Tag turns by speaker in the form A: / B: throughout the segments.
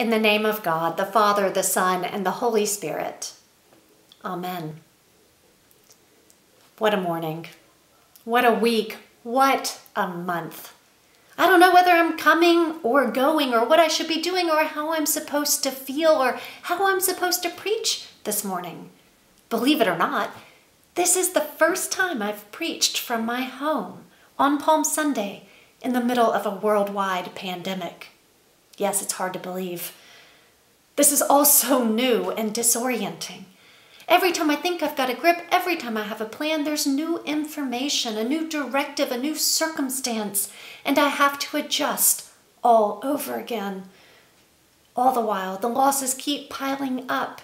A: In the name of God, the Father, the Son, and the Holy Spirit. Amen. What a morning. What a week. What a month. I don't know whether I'm coming or going or what I should be doing or how I'm supposed to feel or how I'm supposed to preach this morning. Believe it or not, this is the first time I've preached from my home on Palm Sunday in the middle of a worldwide pandemic. Yes, it's hard to believe. This is all so new and disorienting. Every time I think I've got a grip, every time I have a plan, there's new information, a new directive, a new circumstance, and I have to adjust all over again. All the while, the losses keep piling up,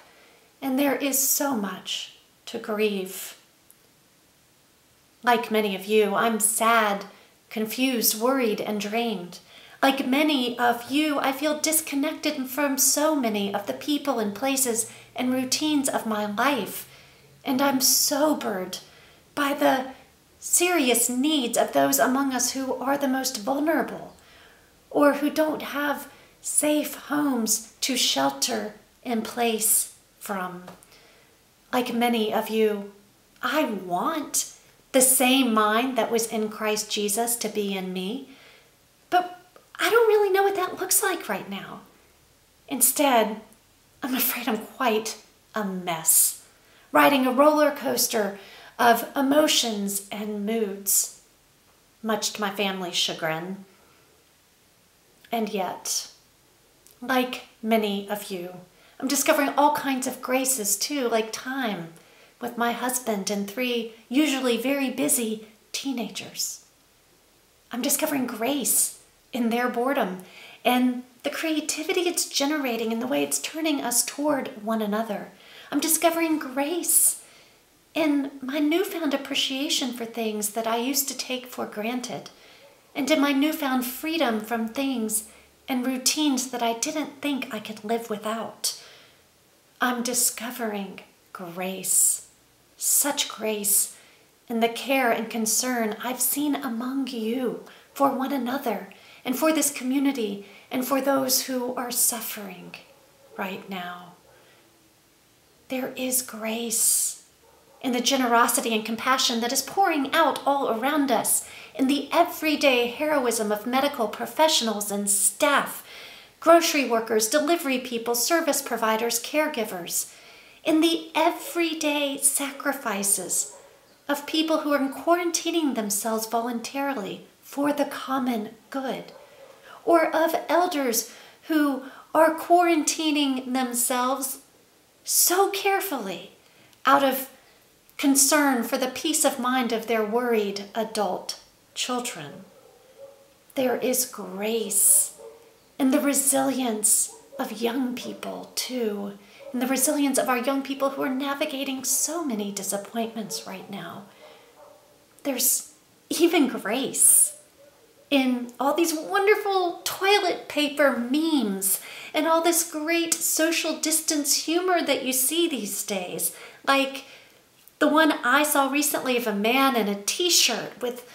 A: and there is so much to grieve. Like many of you, I'm sad, confused, worried, and drained. Like many of you, I feel disconnected from so many of the people and places and routines of my life. And I'm sobered by the serious needs of those among us who are the most vulnerable or who don't have safe homes to shelter in place from. Like many of you, I want the same mind that was in Christ Jesus to be in me, I don't really know what that looks like right now. Instead, I'm afraid I'm quite a mess, riding a roller coaster of emotions and moods, much to my family's chagrin. And yet, like many of you, I'm discovering all kinds of graces too, like time with my husband and three usually very busy teenagers. I'm discovering grace in their boredom and the creativity it's generating and the way it's turning us toward one another. I'm discovering grace in my newfound appreciation for things that I used to take for granted, and in my newfound freedom from things and routines that I didn't think I could live without. I'm discovering grace, such grace in the care and concern I've seen among you for one another and for this community and for those who are suffering right now. There is grace in the generosity and compassion that is pouring out all around us, in the everyday heroism of medical professionals and staff, grocery workers, delivery people, service providers, caregivers, in the everyday sacrifices of people who are quarantining themselves voluntarily for the common good or of elders who are quarantining themselves so carefully out of concern for the peace of mind of their worried adult children. There is grace in the resilience of young people, too, and the resilience of our young people who are navigating so many disappointments right now. There's even grace in all these wonderful toilet paper memes and all this great social distance humor that you see these days. Like the one I saw recently of a man in a t shirt with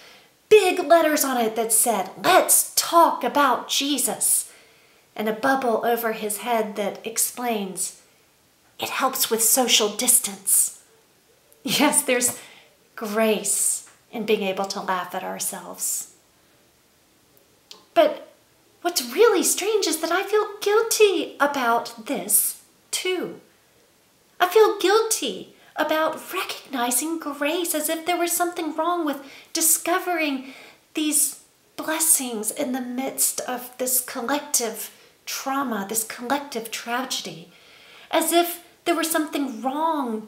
A: big letters on it that said, Let's talk about Jesus, and a bubble over his head that explains, It helps with social distance. Yes, there's grace in being able to laugh at ourselves. But what's really strange is that I feel guilty about this too. I feel guilty about recognizing grace as if there was something wrong with discovering these blessings in the midst of this collective trauma, this collective tragedy, as if there was something wrong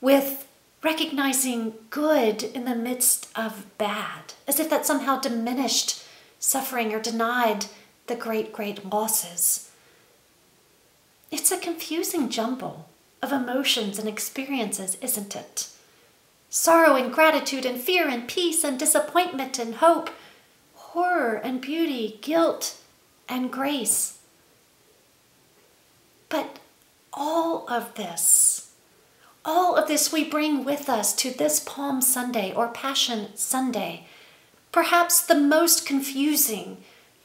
A: with recognizing good in the midst of bad, as if that somehow diminished suffering or denied the great, great losses. It's a confusing jumble of emotions and experiences, isn't it? Sorrow and gratitude and fear and peace and disappointment and hope, horror and beauty, guilt and grace. But all of this, all of this we bring with us to this Palm Sunday or Passion Sunday perhaps the most confusing,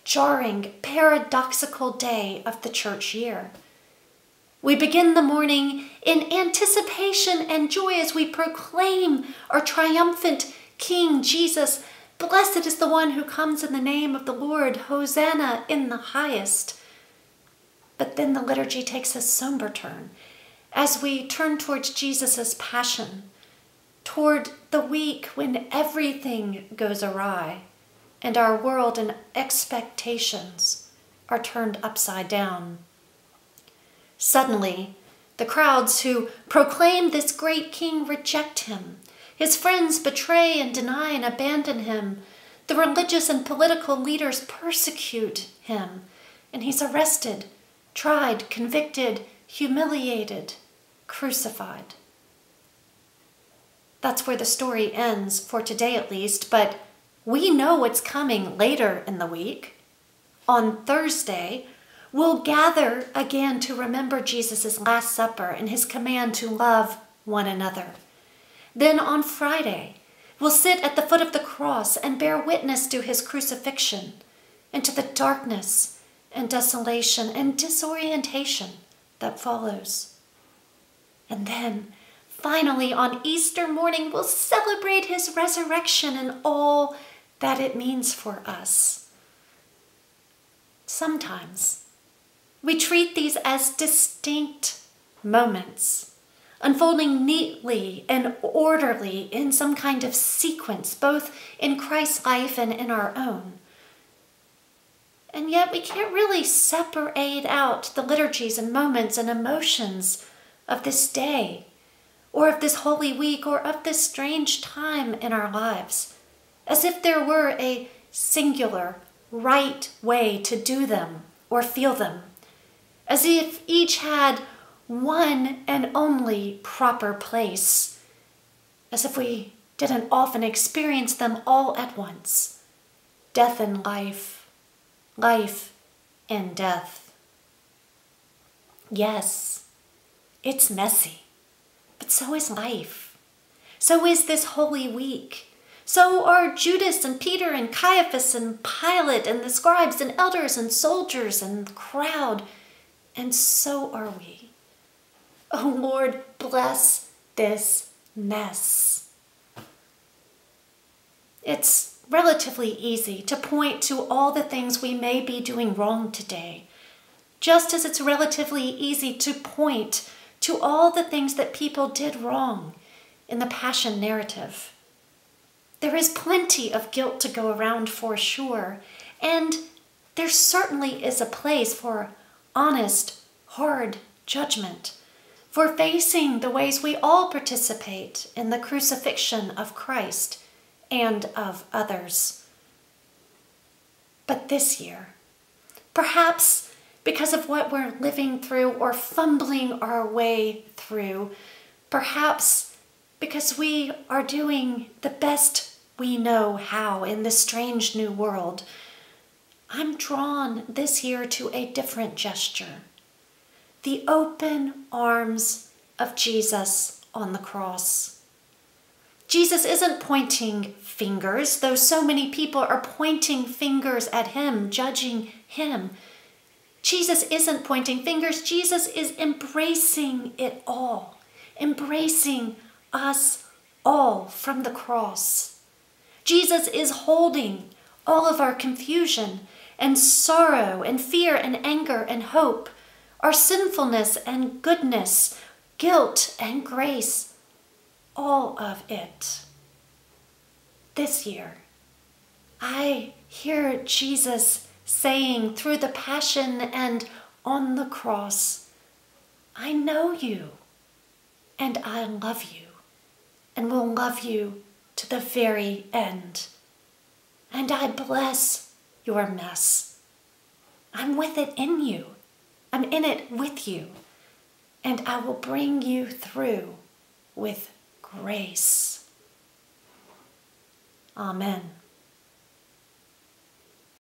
A: jarring, paradoxical day of the church year. We begin the morning in anticipation and joy as we proclaim our triumphant King Jesus. Blessed is the one who comes in the name of the Lord. Hosanna in the highest. But then the liturgy takes a somber turn as we turn towards Jesus' passion, toward the week when everything goes awry and our world and expectations are turned upside down. Suddenly, the crowds who proclaim this great king reject him. His friends betray and deny and abandon him. The religious and political leaders persecute him, and he's arrested, tried, convicted, humiliated, crucified. That's where the story ends, for today at least, but we know what's coming later in the week. On Thursday, we'll gather again to remember Jesus' Last Supper and his command to love one another. Then on Friday, we'll sit at the foot of the cross and bear witness to his crucifixion and to the darkness and desolation and disorientation that follows. And then, finally, on Easter morning, we'll celebrate his resurrection and all that it means for us. Sometimes we treat these as distinct moments, unfolding neatly and orderly in some kind of sequence, both in Christ's life and in our own. And yet we can't really separate out the liturgies and moments and emotions of this day, or of this holy week, or of this strange time in our lives as if there were a singular, right way to do them or feel them, as if each had one and only proper place, as if we didn't often experience them all at once death and life, life and death. Yes, it's messy, but so is life. So is this Holy Week. So are Judas and Peter and Caiaphas and Pilate and the scribes and elders and soldiers and crowd. And so are we. Oh Lord, bless this mess. It's relatively easy to point to all the things we may be doing wrong today, just as it's relatively easy to point to all the things that people did wrong in the Passion narrative. There is plenty of guilt to go around for sure, and there certainly is a place for honest, hard judgment, for facing the ways we all participate in the crucifixion of Christ and of others. But this year, perhaps because of what we're living through or fumbling our way through, perhaps because we are doing the best we know how in this strange new world. I'm drawn this year to a different gesture the open arms of Jesus on the cross. Jesus isn't pointing fingers, though so many people are pointing fingers at him, judging him. Jesus isn't pointing fingers, Jesus is embracing it all, embracing us all from the cross. Jesus is holding all of our confusion and sorrow and fear and anger and hope, our sinfulness and goodness, guilt and grace, all of it. This year, I hear Jesus saying through the Passion and on the cross, I know you and I love you and will love you to the very end. And I bless your mess. I'm with it in you. I'm in it with you. And I will bring you through with grace. Amen.